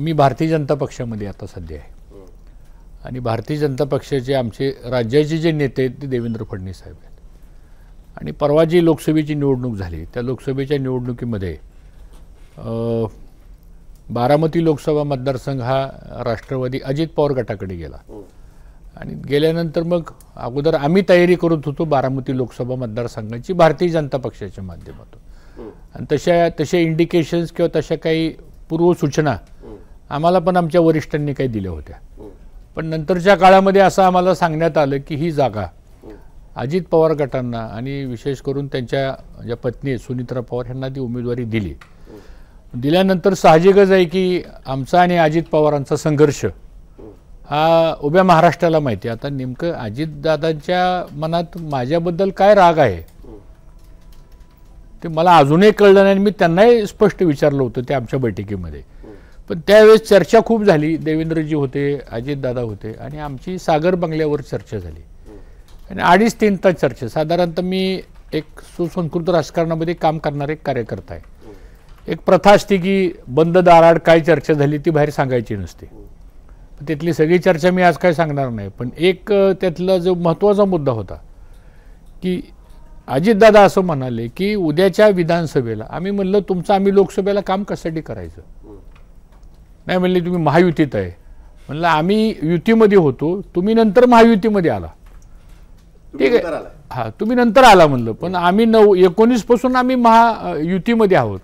मी भारतीय जनता पक्षामध्ये आता सध्या आहे. आणि भारतीय जनता पक्षाचे आमचे राज्याचे जे नेते आहेत ते देवेंद्र फडणवीस साहेब आहेत. आणि परवा जी लोकसभेची निवडणूक झाली त्या लोकसभेच्या निवडणुकीमध्ये बारामती लोकसभा मतदारसंघ हा राष्ट्रवादी अजित पवार गटाकडे गेला. आणि गेल्यानंतर मग अगोदर आम्ही तयारी करत होतो बारामती लोकसभा मतदारसंघाची भारतीय जनता पक्षाच्या माध्यमातून. आणि तशा तशा इंडिकेशन्स किंवा तशा काही पूर्वसूचना आम्हाला पण आमच्या वरिष्ठांनी काही दिल्या होत्या. पण नंतरच्या काळामध्ये असं आम्हाला सांगण्यात आलं की ही जागा अजित पवार गटांना आणि विशेष करून त्यांच्या ज्या पत्नी आहेत सुनित्रा पवार यांना ती उमेदवारी दिली. दिल्यानंतर साहजिकच आहे की आमचा आणि अजित पवारांचा संघर्ष हा उभ्या महाराष्ट्राला माहिती आहे. आता नेमकं अजितदादांच्या मनात माझ्याबद्दल काय राग आहे? ते मला अजूनही कळलं नाही आणि मी त्यांनाही स्पष्ट विचारलं होतं ते आमच्या बैठकीमध्ये. पण त्यावेळेस चर्चा खूप झाली. देवेंद्रजी होते अजितदादा होते आणि आमची सागर बंगल्यावर चर्चा झाली. आणि अडीच तीन तास चर्चा. साधारणतः मी एक सुसंस्कृत राजकारणामध्ये काम करणारे एक कार्यकर्ता आहे. एक प्रथा असते की बंद दाराड काय चर्चा झाली ती बाहेर सांगायची नसते. पण त्यातली सगळी चर्चा मी आज काय सांगणार नाही. पण एक त्यातला जो महत्त्वाचा मुद्दा होता की अजितदादा असं म्हणाले की उद्याच्या विधानसभेला आम्ही म्हणलं तुमचं आम्ही लोकसभेला काम कशासाठी करायचं? नाही म्हणले तुम्ही महायुतीत आहे. म्हणलं आम्ही युतीमध्ये होतो. तुम्ही नंतर महायुतीमध्ये आला. ठीक आहे. हा तुम्ही नंतर आला म्हणलं. पण आम्ही नऊ एकोणीसपासून आम्ही महा युतीमध्ये आहोत.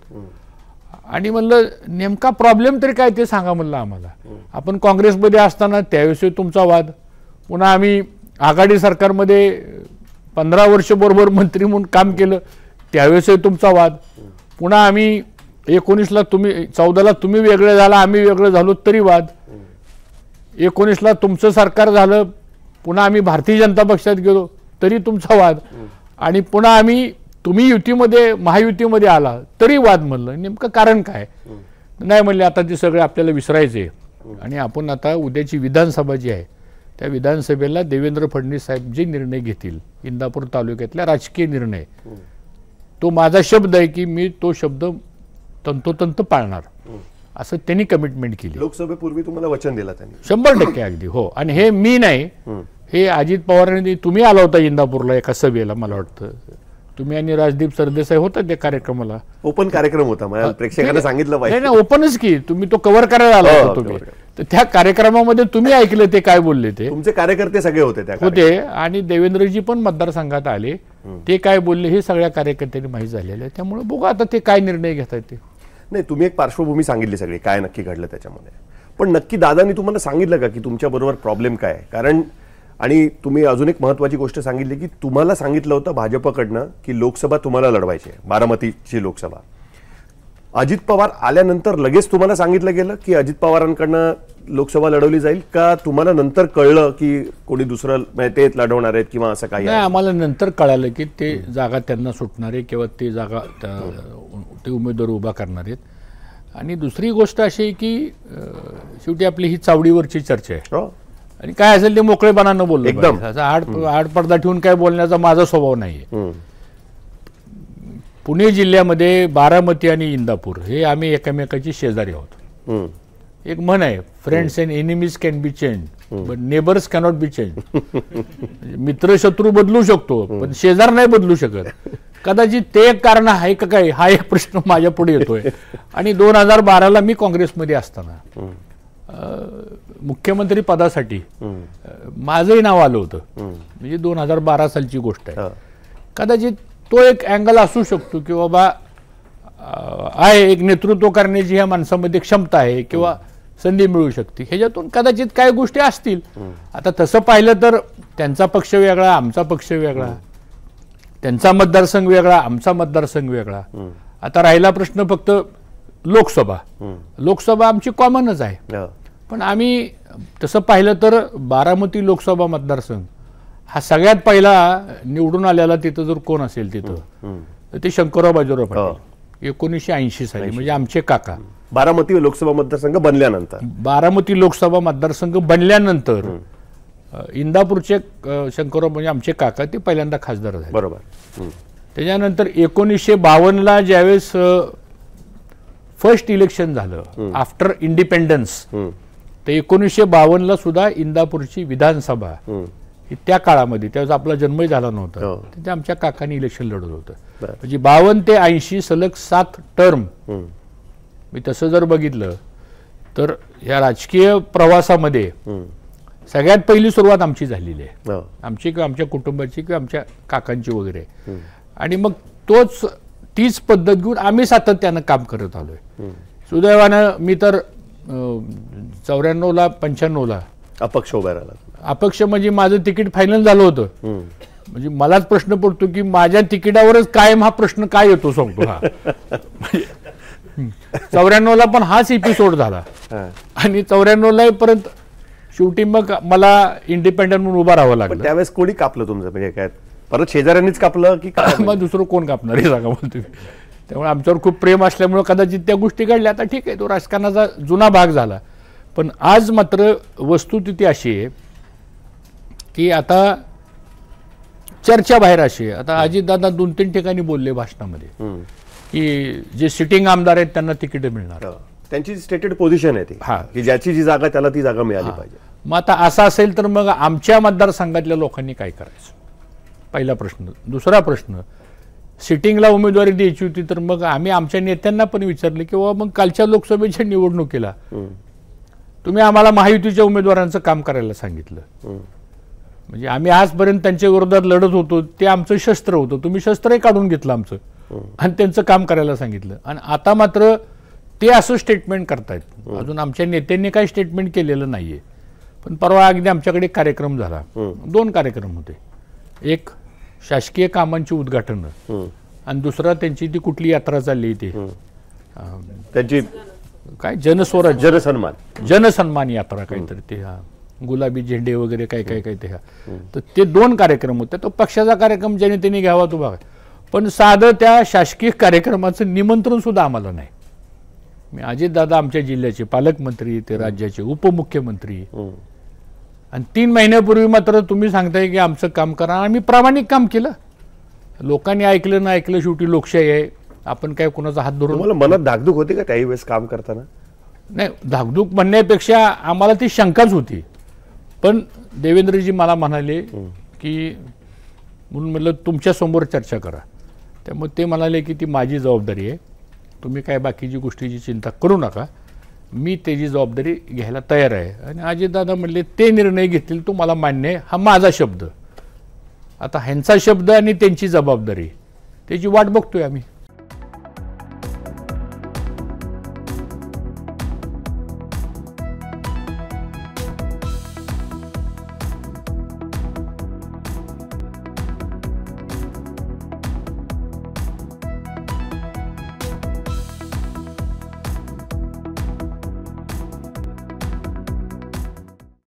आणि म्हणलं नेमका प्रॉब्लेम तरी काय ते सांगा म्हणलं आम्हाला. आपण काँग्रेसमध्ये असताना त्यावेळेस तुमचा वाद. पुन्हा आम्ही आघाडी सरकारमध्ये पंधरा वर्ष बरोबर मंत्री म्हणून काम केलं. त्यावेळेस तुमचा वाद. पुन्हा आम्ही एकोणीसला तुम्ही चौदाला तुम्ही वेगळे झाला आम्ही वेगळं झालो तरी वाद. एकोणीसला तुमचं सरकार झालं पुन्हा आम्ही भारतीय जनता पक्षात गेलो तरी तुमचा वाद. आणि पुन्हा आम्ही तुम्ही युतीमध्ये महायुतीमध्ये आला तरी वाद म्हणलं. नेमकं कारण काय? नाही म्हणले आता ते सगळे आपल्याला विसरायचे. आणि आपण आता उद्याची विधानसभा जी आहे त्या विधानसभेला देवेंद्र फडणवीस साहेब जे निर्णय घेतील इंदापूर तालुक्यातल्या राजकीय निर्णय तो माझा शब्द आहे की मी तो शब्द तंतोतंत पाळणार. असं त्यांनी कमिटमेंट केली. लोकसभेपूर्वी तुम्हाला वचन दिलं त्यांनी. शंभर टक्के अगदी हो. आणि हे मी नाही हे. अजित पवारांनी तुम्ही आला होता इंदापूरला एका सभेला मला वाटतं. तुम्ही आणि राजदीप सरदेसाई होता त्या कार्यक्रमाला. ओपन कार्यक्रम होता मला प्रेक्षकांना सांगितलं पाहिजे. नाही ओपनच की. तुम्ही तो कव्हर करायला आला हो, होता तुम्ही. तर त्या कार्यक्रमामध्ये तुम्ही ऐकलं ते काय बोलले ते? तुमचे कार्यकर्ते सगळे होते त्या होते आणि देवेंद्रजी पण मतदारसंघात आले. ते काय बोलले हे सगळ्या कार्यकर्त्यांनी माहीत झालेलं आहे. त्यामुळे बघू आता ते काय निर्णय घेतात ते. नाही तुम्ही एक पार्श्वभूमी सांगितली सगळी काय नक्की घडलं त्याच्यामध्ये पण नक्की दादानी तुम्हाला सांगितलं का की तुमच्या बरोबर प्रॉब्लेम काय आहे? कारण आणि तुम्ही अजून एक महत्वाची गोष्ट सांगितली की तुम्हाला सांगितलं होतं भाजपकडनं की लोकसभा तुम्हाला लढवायची आहे बारामतीची लोकसभा अजित पवार आल्यानंतर लगेच तुम्हाला सांगितलं गेलं की अजित पवारांकडनं लोकसभा लढवली जाईल का तुम्हाला नंतर कळलं की कोणी दुसरं म्हणजे तेच लढवणार आहेत किंवा असं काही नाही? आम्हाला नंतर कळालं की ते जागा त्यांना सुटणार आहे किंवा ते जागा ते उमेदवार उभा करणार आहेत. आणि दुसरी गोष्ट अशी आहे की शेवटी आपली ही चावडीवरची चर्चा आहे. हो. आणि काय असेल ते मोकळेपणानं बोललं एकदम. असं आड आड पडदा ठेवून काय बोलण्याचा माझा स्वभाव नाही. पुणे जिल्ह्यामध्ये बारामती आणि इंदापूर हे आम्ही एकमेकाची शेजारी आहोत. एक म्हण आहे friends and enemies can be change but neighbours cannot be change मित्र शत्रू बदलू शकतो पण शेजार नाही बदलू शकत. कदाचित ते एक कारण आहे का काय हा एक प्रश्न माझ्या पुढे येतोय. आणि दोन हजार बाराला मी काँग्रेसमध्ये असताना मुख्यमंत्री पदासाठी माझंही नाव आलं होतं. म्हणजे दोन हजार बारा सालची गोष्ट आहे. कदाचित तो एक अँगल असू शकतो की बाबा आहे एक नेतृत्व करण्याची ह्या माणसामध्ये क्षमता आहे किंवा संधी मिळू शकते. ह्याच्यातून कदाचित काही गोष्टी असतील. आता तसं पाहिलं तर त्यांचा पक्ष वेगळा आमचा पक्ष वेगळा. त्यांचा मतदारसंघ वेगळा आमचा मतदारसंघ वेगळा. आता राहिला प्रश्न फक्त लोकसभा. लोकसभा आमची कॉमनच आहे. हा. पण आम्ही तसं पाहिलं तर बारामती लोकसभा मतदारसंघ. हा सगळ्यात पहिला निवडून आलेला तिथं जर कोण असेल तिथं. तर ते शंकरराव बाजीराव पाटील. एकोणीसशे ऐंशी साली म्हणजे आमचे काका. बारामती लोकसभा मतदारसंघ बनल्यानंतर. बारामती लोकसभा मतदारसंघ बनल्यानंतर इंदापूरचे शंकरराव म्हणजे आमचे काका ते पहिल्यांदा खासदार झाले. बरोबर. त्याच्यानंतर एकोणीसशे बावन्नला ज्यावेळेस फर्स्ट इलेक्शन झालं आफ्टर इंडिपेंडन्स तर एकोणीसशे बावन्नला सुद्धा इंदापूरची विधानसभा. ही त्या काळामध्ये त्यावेळेस आपला जन्मही झाला नव्हता हो. तिथे आमच्या काकांनी इलेक्शन लढवलं होतं. म्हणजे बावन्न ते ऐंशी सलग सात टर्म. मी तसं जर बघितलं तर या राजकीय प्रवासामध्ये. सगळ्यात पहिली सुरुवात आमची झालेली आहे हो. आमची किंवा आमच्या कुटुंबाची किंवा आमच्या काकांची वगैरे आणि मग तोच तीच पद्धत घेऊन आम्ही सातत्यानं काम करत आलोय सुदैवानं मी तर चौऱ्याण्णवला पंच्याण्णवला अपक्ष उभा राहिला अपक्ष म्हणजे माझं तिकीट फायनल झालं होतं. म्हणजे मलाच प्रश्न पडतो की माझ्या तिकिटावरच कायम हा प्रश्न काय येतो सांगतो हा. चौऱ्याण्णवला पण हाच एपिसोड झाला. हा. आणि चौऱ्याण्णवला पर्यंत शेवटी मग मला इंडिपेंडंट म्हणून उभा राहावं लागलं. त्यावेळेस कोणी कापलं तुमचं? म्हणजे काय परत शेजाऱ्यांनीच कापलं की मग दुसरं कोण कापणार आहे सांगा तुम्ही. त्यामुळे आमच्यावर खूप प्रेम असल्यामुळे कदाचित त्या गोष्टी घडल्या. आता ठीक आहे तो राजकारणाचा जुना भाग झाला. पण आज मात्र वस्तुस्थिती अशी आहे की आता चर्चा बाहेर अशी आहे आता अजितदादा दोन तीन ठिकाणी बोलले भाषणामध्ये. की जे सिटिंग आमदार आहेत त्यांना तिकीट मिळणार हो. त्यांची स्टेटेड पोझिशन आहे ती हा. की ज्याची जी जागा त्याला ती जागा मिळाली पाहिजे मग आता असं असेल तर मग आमच्या मतदारसंघातल्या लोकांनी काय करायचं पहिला प्रश्न दुसरा प्रश्न सिटिंगला उमेदवारी द्यायची होती तर मग आम्ही आमच्या नेत्यांना पण विचारले की बाबा मग कालच्या लोकसभेच्या निवडणुकीला. तुम्ही आम्हाला महायुतीच्या उमेदवारांचं काम करायला सांगितलं. म्हणजे आम्ही आजपर्यंत त्यांच्या विरोधात लढत होतो ते आमचं शस्त्र होतं. तुम्ही शस्त्रही काढून घेतलं आमचं. आणि त्यांचं काम करायला सांगितलं. आणि आता मात्र ते असं स्टेटमेंट करतायत. अजून आमच्या नेत्यांनी काही स्टेटमेंट केलेलं नाहीये. पण परवा अगदी आमच्याकडे कार्यक्रम झाला. दोन कार्यक्रम होते. एक शासकीय कामांची उद्घाटनं. आणि दुसरा त्यांची ती कुठली यात्रा चालली ते त्यांची काय? जनस्वराज जनसन्मान. जनसन्मान यात्रा काहीतरी ते हा. गुलाबी झेंडे वगैरे काय काय काय ते हा. तर ते दोन कार्यक्रम होते. तो पक्षाचा कार्यक्रम ज्याने त्यांनी घ्यावा तो बघा. पण साधं त्या शासकीय कार्यक्रमाचं निमंत्रण सुद्धा आम्हाला नाही. मी अजितदादा आमच्या जिल्ह्याचे पालकमंत्री ते राज्याचे उपमुख्यमंत्री. आणि तीन महिन्यापूर्वी मात्र तुम्ही सांगताय की आमचं काम करा. आम्ही प्रामाणिक काम केलं. लोकांनी ऐकलं ना ऐकलं शेवटी लोकशाही आहे. आपण काय कोणाचा हात धरून तुम्हाला मनात धाकधूक होती का त्याही वेळेस काम करताना? नाही धाकधूक म्हणण्यापेक्षा आम्हाला ती शंकाच होती. पण देवेंद्रजी मला म्हणाले की म्हणून म्हटलं तुमच्यासमोर चर्चा करा. त्यामुळे ते म्हणाले की ती माझी जबाबदारी आहे. तुम्ही काय बाकीची गोष्टीची चिंता करू नका. मी त्याची जबाबदारी घ्यायला तयार आहे. आणि अजितदादा म्हणले ते निर्णय घेतील तो मला मान्य आहे. हा माझा शब्द. आता ह्यांचा शब्द आणि त्यांची जबाबदारी त्याची वाट बघतोय आम्ही.